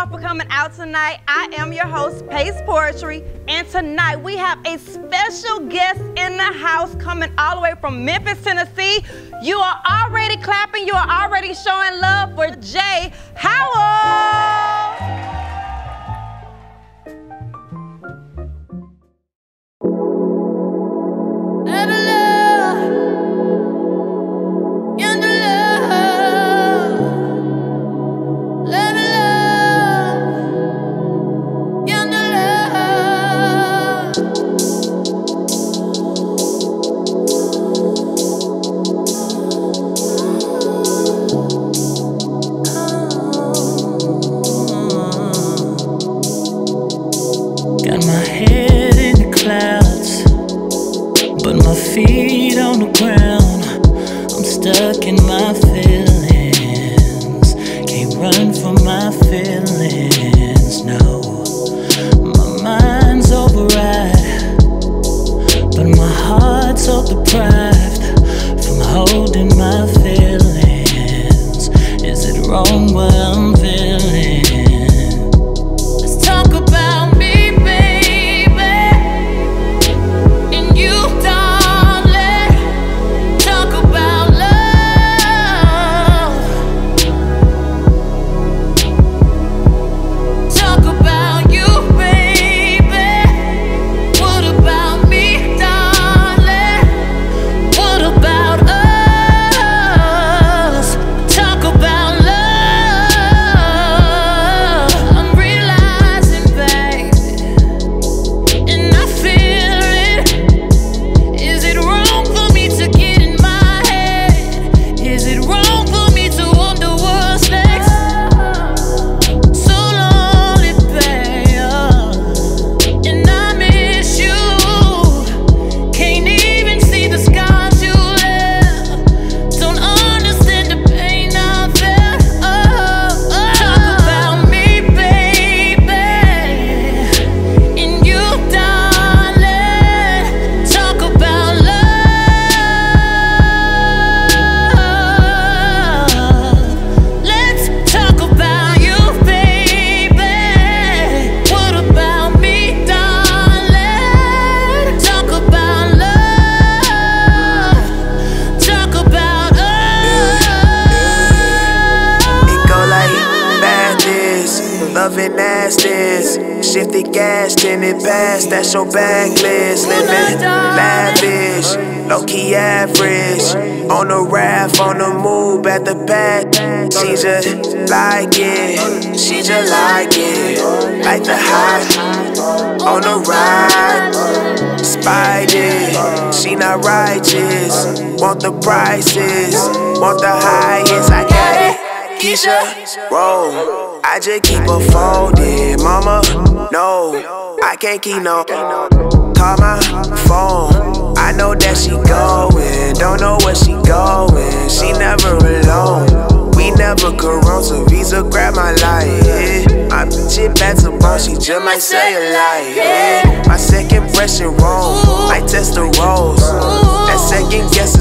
out tonight. I am your host, Pace Poetry, and tonight we have a special guest in the house coming all the way from Memphis, Tennessee. You are already clapping, you are already showing love for J. Howell. Feet on the ground. I'm stuck in my feelings, can't run from my feelings. Loving nasties. Shifted gas, it past, that's your backlist. Living lavish, low key average. On the raft, on the move, at the back. She just like it, she just like it. Like the high on the ride. Spider, she not righteous. Want the prices, want the highest. I got it. Keisha, roll. I just keep her folded, mama. No, I can't keep no. Call my phone. I know that she going, don't know where she going. She never alone. We never corrode, so Visa grab my. Yeah. My bitch it back to bone, she just might say a lie. My second impression wrong, might test the rose. That second guess